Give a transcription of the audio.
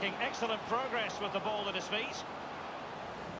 Making excellent progress with the ball at his feet.